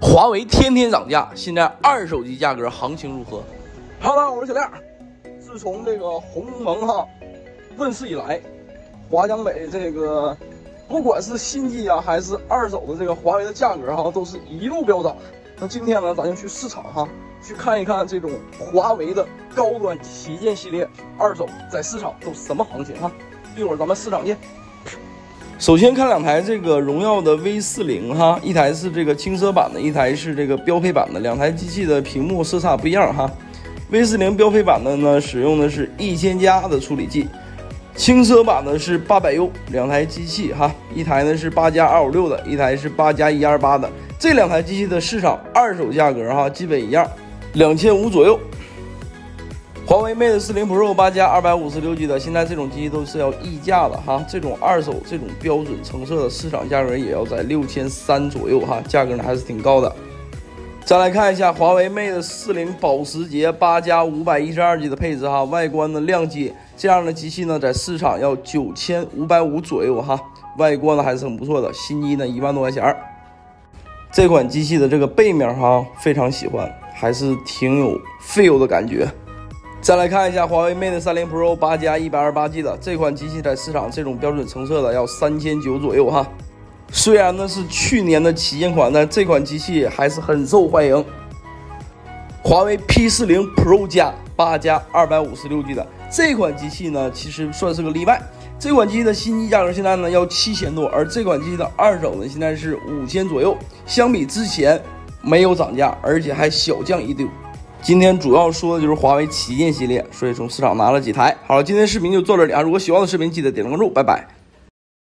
华为天天涨价，现在二手机价格行情如何？哈喽，我是小亮。自从这个鸿蒙哈问世以来，华强北这个不管是新机啊还是二手的这个华为的价格哈，都是一路飙涨。那今天呢，咱就去市场哈，去看一看这种华为的高端旗舰系列二手在市场都什么行情哈。一会儿咱们市场见。首先看两台这个荣耀的 V 四零哈，一台是这个轻奢版的，一台是这个标配版的，两台机器的屏幕色差不一样哈。V 四零标配版的呢，使用的是一千加的处理器，轻奢版的是八百 U，两台机器哈，一台呢是八加二五六的，一台是八加一二八的，这两台机器的市场二手价格哈，基本一样，两千五左右。华为 Mate 四零 Pro 八加二百五十六 G 的，现在这种机器都是要溢价的哈。这种二手这种标准成色的市场价格也要在六千三左右哈，价格呢还是挺高的。再来看一下华为 Mate 四零保时捷八加五百一十二 G 的配置哈，外观的亮机，这样的机器呢在市场要九千五百五左右哈，外观呢还是很不错的，新机呢一万多块钱儿。这款机器的这个背面哈非常喜欢，还是挺有 feel 的感觉。再来看一下华为 Mate 三零 Pro 八加一百二十八 G 的这款机器，在市场这种标准成色的要三千九左右哈。虽然呢是去年的旗舰款，但这款机器还是很受欢迎。华为 P 四零 Pro 加八加二百五十六 G 的这款机器呢，其实算是个例外。这款机器的新机价格现在呢要七千多，而这款机器的二手呢现在是五千左右，相比之前没有涨价，而且还小降一丢。今天主要说的就是华为旗舰系列，所以从市场拿了几台。好了，今天视频就做这里啊！如果喜欢的视频，记得点个关注，拜拜。